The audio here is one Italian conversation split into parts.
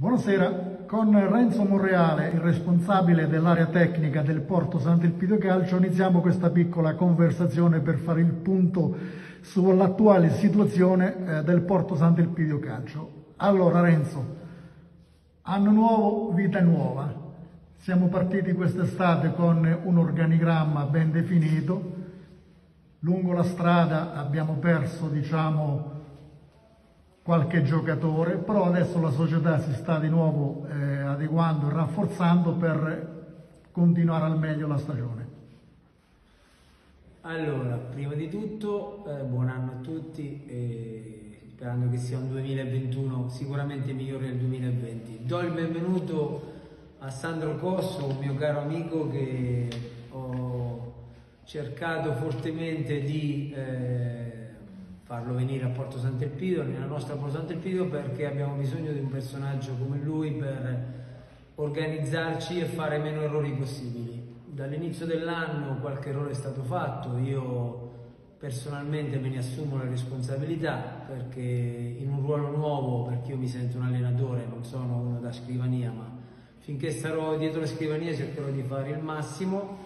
Buonasera, con Renzo Monreale, il responsabile dell'area tecnica del Porto Sant'Elpidio Calcio, iniziamo questa piccola conversazione per fare il punto sull'attuale situazione eh, del Porto Sant'Elpidio Calcio. Allora Renzo, anno nuovo, vita nuova. Siamo partiti quest'estate con un organigramma ben definito, lungo la strada abbiamo perso diciamo, qualche giocatore, però adesso la società si sta di nuovo eh, adeguando e rafforzando per continuare al meglio la stagione. Allora, prima di tutto, eh, buon anno a tutti, e sperando che sia un 2021 sicuramente migliore del 2020. Do il benvenuto a Sandro Cosso, un mio caro amico che ho cercato fortemente di... Eh, farlo venire a Porto Sant'Elpidio, nella nostra Porto Sant'Elpidio perché abbiamo bisogno di un personaggio come lui per organizzarci e fare meno errori possibili. Dall'inizio dell'anno qualche errore è stato fatto, io personalmente me ne assumo la responsabilità perché in un ruolo nuovo, perché io mi sento un allenatore, non sono uno da scrivania, ma finché starò dietro la scrivania cercherò di fare il massimo.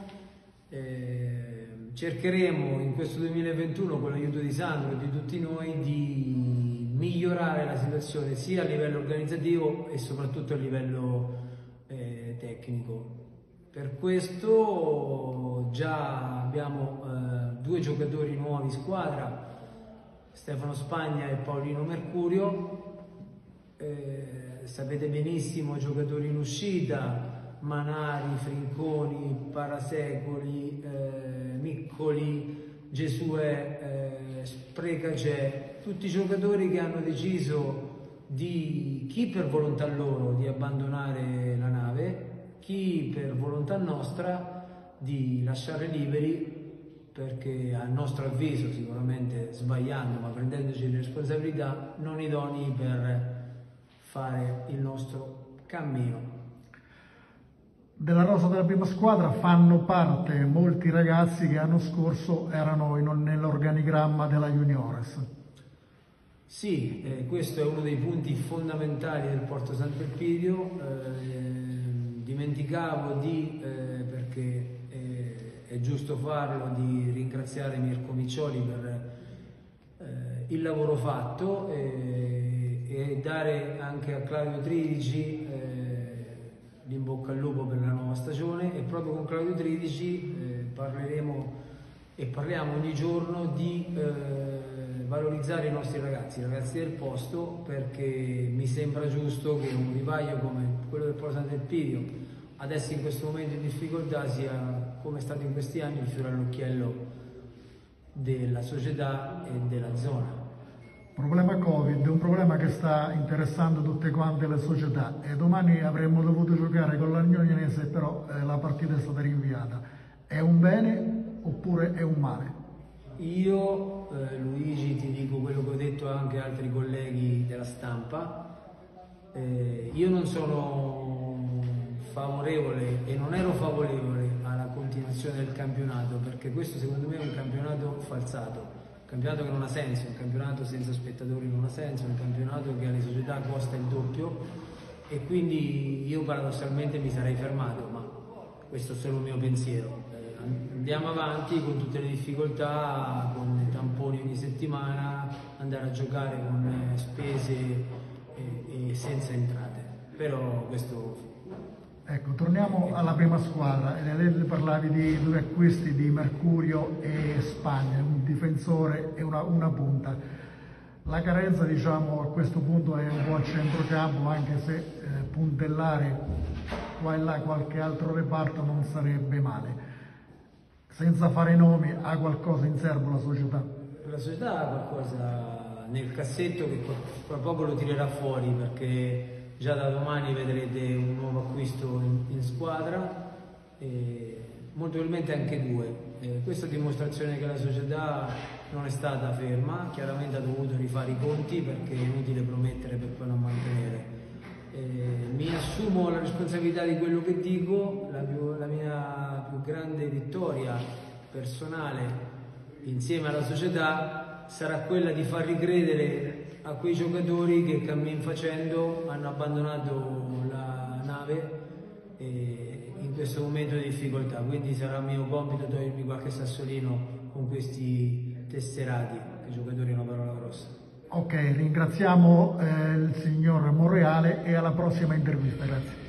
Eh, cercheremo in questo 2021 con l'aiuto di Sandro e di tutti noi di migliorare la situazione sia a livello organizzativo e soprattutto a livello eh, tecnico. Per questo già abbiamo eh, due giocatori nuovi in squadra, Stefano Spagna e Paolino Mercurio. Eh, sapete benissimo giocatori in uscita, Manari, Frinconi, Parasecoli, eh, Miccoli, Gesuè, eh, Sprecacè, tutti giocatori che hanno deciso di chi per volontà loro di abbandonare la nave, chi per volontà nostra di lasciare liberi perché a nostro avviso, sicuramente sbagliando ma prendendoci le responsabilità, non idonei per fare il nostro cammino della rosa della prima squadra fanno parte molti ragazzi che l'anno scorso erano nell'organigramma della Juniores. Sì, eh, questo è uno dei punti fondamentali del Porto Sant'Elpidio. Eh, dimenticavo di, eh, perché eh, è giusto farlo, di ringraziare Mirko Miccioli per eh, il lavoro fatto eh, e dare anche a Claudio Tridici in bocca al lupo per la nuova stagione e proprio con Claudio 13 eh, parleremo e parliamo ogni giorno di eh, valorizzare i nostri ragazzi, i ragazzi del posto perché mi sembra giusto che un vivaio come quello del Porto Sant'Elpidio adesso in questo momento in difficoltà sia come è stato in questi anni il fiore all'occhiello della società e della zona problema Covid è un problema che sta interessando tutte quante le società e domani avremmo dovuto giocare con l'Agnonese però eh, la partita è stata rinviata. È un bene oppure è un male? Io, eh, Luigi, ti dico quello che ho detto anche altri colleghi della stampa, eh, io non sono favorevole e non ero favorevole alla continuazione del campionato perché questo secondo me è un campionato falsato campionato che non ha senso, un campionato senza spettatori non ha senso, un campionato che alle società costa il doppio e quindi io paradossalmente mi sarei fermato, ma questo è solo il mio pensiero. Eh, andiamo avanti con tutte le difficoltà, con tamponi ogni settimana, andare a giocare con eh, spese e, e senza entrate. Però questo Ecco, torniamo alla prima squadra. Lei parlavi di due acquisti di Mercurio e Spagna, un difensore e una, una punta. La carenza diciamo, a questo punto è un po' a centrocampo, anche se eh, puntellare qua e là qualche altro reparto non sarebbe male. Senza fare nomi, ha qualcosa in serbo la società? La società ha qualcosa nel cassetto che tra poco lo tirerà fuori perché già da domani vedrete un acquisto in, in squadra e molto probabilmente anche due. Eh, questa dimostrazione che la società non è stata ferma, chiaramente ha dovuto rifare i conti perché è inutile promettere per poi non mantenere. Eh, mi assumo la responsabilità di quello che dico, la, più, la mia più grande vittoria personale insieme alla società sarà quella di far ricredere a quei giocatori che cammin facendo hanno abbandonato questo momento di difficoltà, quindi sarà mio compito togliermi qualche sassolino con questi tesserati, che giocatori hanno parola grossa. Ok, ringraziamo eh, il signor Monreale e alla prossima intervista, grazie.